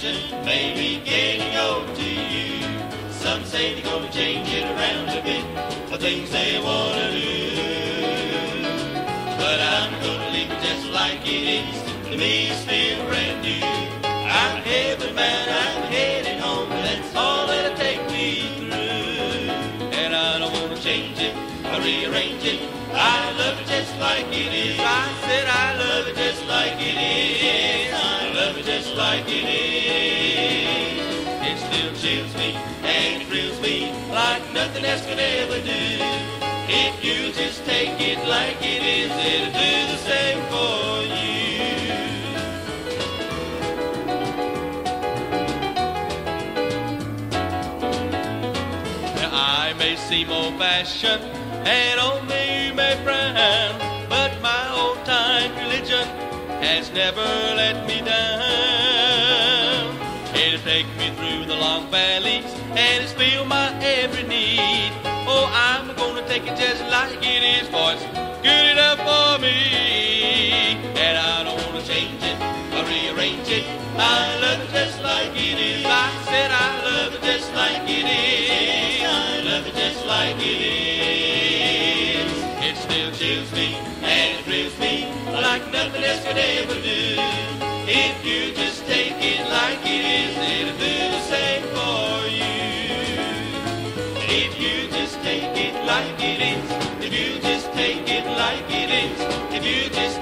may be getting old to you. Some say they're gonna change it around a bit, the things they wanna do. But I'm gonna leave it just like it is, to me it's still brand new. I'm heaven bound, I'm heading home, that's all that'll take me through. And I don't wanna change it, or rearrange it, I love it just like just like it is. It still chills me and thrills me like nothing else could ever do. If you just take it like it is, it'll do the same for you. I may seem old fashioned and on me you may frown, but my old time religion has never let me down. Long valleys and it's filled my every need. Oh, I'm gonna take it just like it is, for it's good enough for me. And I don't wanna change it or rearrange it. I love it just like it is. I said I love it just like it is. I love it just like it is. It still chills me and it thrills me like nothing else could ever do. If you just take it like it is, it'll do If you just take it like it is, if you just take it like it is, if you just